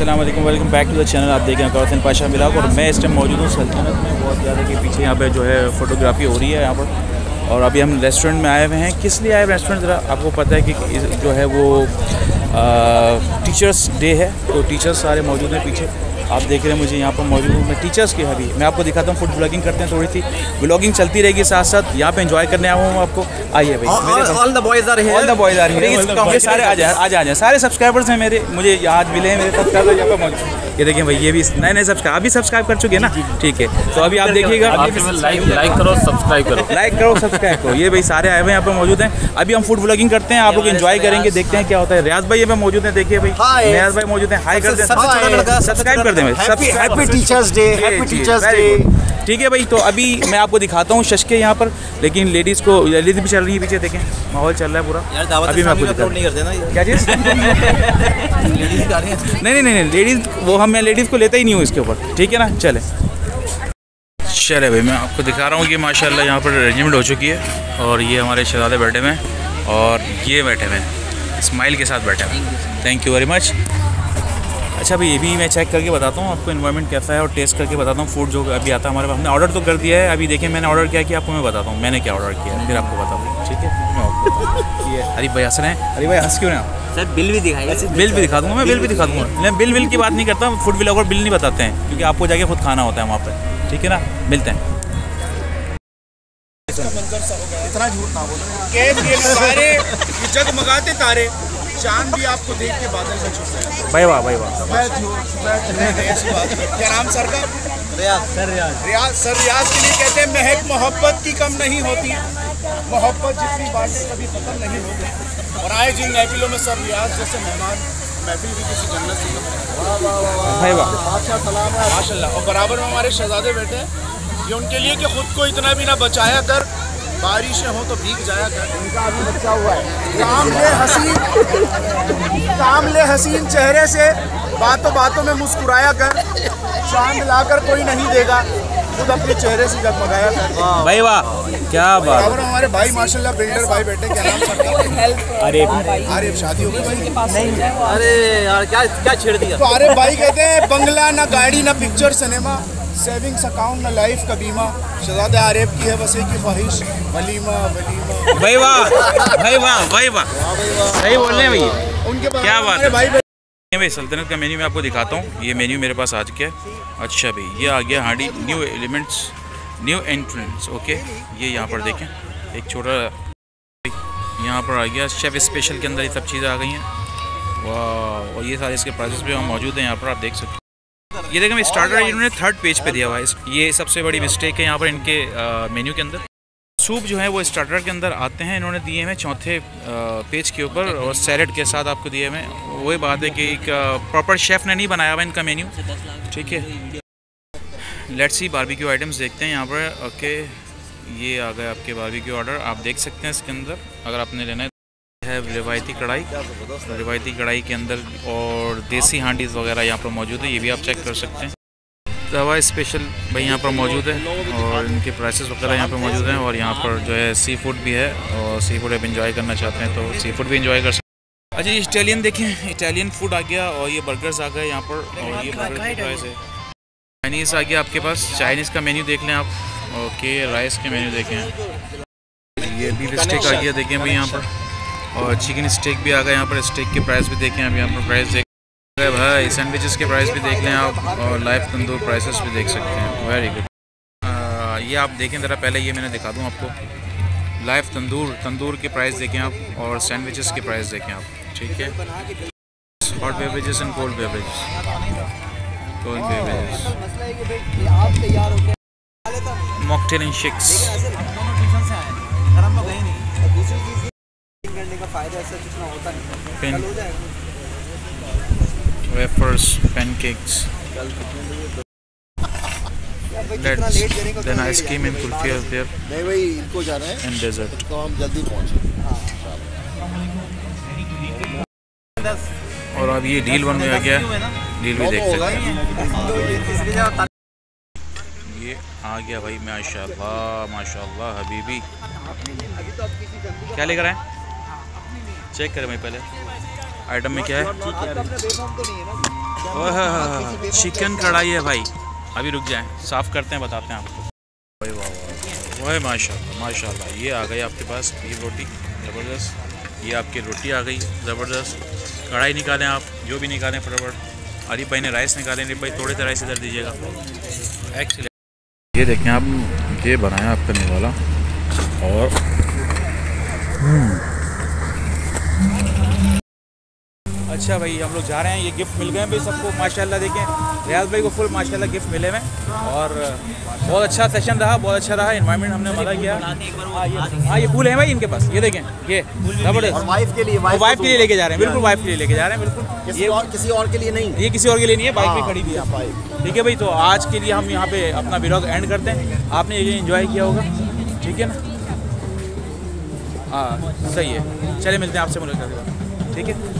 Aslam welcome back to the channel आप देखें कौरसन पाशा मिलाक और मैं इस टाइम मौजूद हूँ सल्तनत में। बहुत ज़्यादा के पीछे यहाँ पे जो है फ़ोटोग्राफी हो रही है यहाँ पर। और अभी हम रेस्टोरेंट में आए हुए हैं। किस लिए आए रेस्टोरेंट ज़रा आपको पता है कि जो है वो आ, टीचर्स डे है तो टीचर्स सारे मौजूद हैं पीछे। आप देख रहे हैं मुझे यहाँ पर मौजूद हूँ। मैं टीचर्स की अभी मैं आपको दिखाता हूँ फ़ूड ब्लॉगिंग करते हैं थोड़ी सी ब्लॉगिंग चलती रहेगी साथ साथ यहाँ पे एंजॉय करने आया हूँ आपको। आइए भाई। मेरे पास- all the boys are all the boys are सारे आ जाए आ जाए सारे सब्सक्राइबर्स हैं मेरे। मुझे आज मिले हैं मेरे सब्सक्राइबर यहाँ पर मौजूद ये देखिए भाई ये भी नए नए सब्सक्राइब अभी सब्सक्राइब कर चुके हैं ना? ठीक है। तो अभी आप देखिएगा लाइक लाइक करो सब्सक्राइब करो। लाइक करो सब्सक्राइब करो। ये भाई सारे आए हुए यहाँ पे मौजूद हैं। अभी हम फ़ूड ब्लॉगिंग करते हैं आप लोग इन्जॉय करेंगे देखते हैं क्या होता है। रियाज भाई यहाँ पे मौजूद हैं देखिए भाई। रियाज भाई मौजूद हैं हाई कर दें सब्सक्राइब कर दें happy teachers day happy teachers day ठीक है भाई तो अभी मैं आपको दिखाता हूँ शशके यहाँ पर लेकिन लेडीज़ को लेडीज़ भी चल रही है पीछे देखें। माहौल चल रहा है पूरा। यार अभी मैं आपको नहीं करते ना क्या चीज़? लेडीज़ गा रहे हैं। नहीं नहीं नहीं नहीं लेडीज़ वो हम मैं लेडीज़ को लेता ही नहीं हूँ इसके ऊपर। ठीक है ना? चले। चले भाई, मैं आपको दिखा रहा हूँ कि माशाल्लाह यहाँ पर अरेंजमेंट हो चुकी है और ये हमारे शहजादे बैठे हुए हैं और ये बैठे हुए हैं। स्माइल के साथ बैठे हुए हैं। थैंक यू वेरी मच अच्छा भाई ये भी मैं चेक करके बताता हूँ आपको इन्वायरमेंट कैसा है और टेस्ट करके बताता हूँ फ़ूड जो अभी आता है हमारे पास। हमने ऑर्डर तो कर दिया है अभी देखिए मैंने ऑर्डर क्या किया आपको मैं बताता हूँ। मैंने क्या ऑर्डर किया है, फिर आपको बताऊँ ठीक है? मैं आपको बताऊँ। ये हरी भाई हंस रहे हैं। हरी भाई हंस क्यों रहे हैं सर बिल भी दिखाई बिल भी दिखा दूँगा मैं बिल भी दिखा दूँगा। मैं बिल बिल की बात नहीं करता फ़ूड ब्लॉगर बिल नहीं बताते हैं क्योंकि आपको जाके खुद खाना होता है वहाँ पर ठीक है ना? मिलते हैं। इतना झूठ के ये नज़ारे ये जगमगाते तारे। चाँद भी आपको देख के बादल में छुप रहे भाई वाह भाई वाह। हो। क्या नाम सर का? रियाज। सर रियाज। रियाज सर रियाज के लिए कहते हैं महक मोहब्बत की कम नहीं होती। मोहब्बत जितनी बातें कभी खत्म नहीं होती। और आए जिन महफिलों में सर रियाज जैसे मेहमान महफिल भी किसी जन्नत से भाई वाह। बादशाह सलाम है। माशाल्लाह। और बराबर में हमारे शहजादे बैठे हैं। ये उनके लिए कि खुद को इतना भी ना बचाया कर बारिशें हो तो भीग जाया कर। इनका अभी बच्चा हुआ है। कामले हसीन कामले हसीन चेहरे से बातों बातों में मुस्कुराया कर चाँद लाकर कोई नहीं देगा खुद अपने चेहरे से जगमगाया कर। भाई वाह क्या बात। हमारे भाई माशाल्लाह बिल्डर भाई बैठे क्या नाम सबका अरे अरे शादी हो गई भाई? अरे यार क्या क्या छेड़ दिया? तो अरे भाई कहते हैं बंगला ना गाड़ी ना पिक्चर सिनेमा सेविंग्स अकाउंट ना लाइफ का बीमा। शहजादे आरेफ की है बस एक ही ख्वाहिश। वलीमा वलीमा। भाई वाह भाई वाह भाई वाह। सही बोल रहे हैं भैया। उनके क्या बात है? भाई भाई सल्तनत का मेन्यू मैं आपको दिखाता हूँ। ये मेन्यू मेरे पास आ चुका है। अच्छा भाई ये आ गया हांडी new elements new entrance okay ये यहाँ पर देखें। एक छोटा यहाँ पर आ गया। शेफ स्पेशल के अंदर ये सब चीज़ें आ गई हैं। वाह और ये सारे इसके प्राइसेस भी मौजूद हैं। यहाँ पर आप देख सकते हैं। ये देखें स्टार्टर इन्होंने थर्ड पेज पे दिया हुआ है। इस- ये सबसे बड़ी मिस्टेक है यहाँ पर इनके मेन्यू के अंदर। सूप जो है वो स्टार्टर के अंदर आते हैं। इन्होंने दिए हैं चौथे पेज के ऊपर और सैलड के साथ आपको दिए हुए हैं। वही बात है कि एक प्रॉपर शेफ़ ने नहीं बनाया हुआ इनका मेन्यू ठीक है। लेट्स सी बारबेक्यू आइटम्स देखते हैं यहाँ पर। ओके ये आ गए आपके बारबेक्यू ऑर्डर आप देख सकते हैं इसके अंदर। अगर आपने लेना है है रिवायती कढ़ाई। रिवायती कढ़ाई के अंदर और देसी हांडीज़ वगैरह यहाँ पर मौजूद है ये भी आप चेक कर सकते हैं। दवा स्पेशल भाई यहाँ पर मौजूद है और इनके प्राइसेस वगैरह यहाँ पर मौजूद हैं और यहाँ पर जो है सी फ़ूड भी है और सी फ़ूड आप इंजॉय करना चाहते हैं तो सी फ़ूड भी इंजॉय कर सकते हैं। अच्छा इटालियन देखें इटालियन फ़ूड आ गया और ये बर्गर्स आ गए यहाँ पर और ये बर्गर प्राइस है। चाइनीज़ आ गया आपके पास। चाइनीज़ का मेन्यू देख लें आप। ओके राइस के मेन्यू देखें। ये बीफ स्टेक आ गया देखें भाई यहाँ पर। और चिकन स्टेक भी आ गया, यहाँ पर स्टेक के प्राइस भी देखें अब यहाँ पर प्राइस देख अरे भाई सैंडविचेस के प्राइस भी देख लें आप, और लाइव तंदूर प्राइसेस भी देख सकते हैं। वेरी गुड ये आप देखें ज़रा पहले, ये मैंने दिखा दूँ आपको। लाइव तंदूर तंदूर के प्राइस देखें आप, और सैंडविचेस के प्राइस देखें आप, ठीक है? Hot beverages and cold beverage cold beverage mocktail and shakes pen wafers pancakes Let's, then ice cream and kulfi are there. नहीं भाई इनको जाना है। And dessert. तो हम जल्दी पहुँचे। और अब ये डील वन में आ गया। डील भी देख सकते हैं। ये आ गया भाई माशाल्लाह माशाल्लाह हबीबी। क्या लेकर आए? चेक करें भाई पहले। आइटम में क्या है? चिकन कढ़ाई है भाई। अभी रुक जाए साफ़ करते हैं बताते हैं आपको। वाह वाह वाह। वाह माशाल्लाह माशाल्लाह ये आ गई आपके पास ये रोटी ज़बरदस्त। ये आपकी रोटी आ गई ज़बरदस्त। कढ़ाई निकालें आप जो भी निकालें फटाफट। अली भाई ने राइस निकालें अली भाई थोड़े से राइस इधर दीजिएगा। एक्सीलेंट ये देखें आप ये बनाया आपका निवाला। और अच्छा भाई हम लोग जा रहे हैं ये गिफ्ट मिल गए हैं भाई सबको माशाल्लाह देखें। रियाज भाई को फुल माशाल्लाह गिफ्ट मिले हैं। और बहुत अच्छा सेशन रहा बहुत अच्छा रहा इन्वायरमेंट हमने मज़ा किया। हाँ ये हाँ ये फूल हैं भाई इनके पास ये देखें ये ज़बरदस्त। वाइफ के लिए वाइफ के लिए लेके जा रहे हैं बिल्कुल वाइफ के लिए लेके जा रहे हैं बिल्कुल। ये और किसी और के लिए नहीं। ये किसी और के लिए नहीं है बाइक भी खड़ी थी आप ठीक है भाई तो आज के लिए हम यहाँ पे अपना ब्लॉग एंड करते हैं। आपने ये इन्जॉय किया होगा ठीक है ना? हाँ सही है। चले मिलते हैं आपसे मुलाकात ठीक है?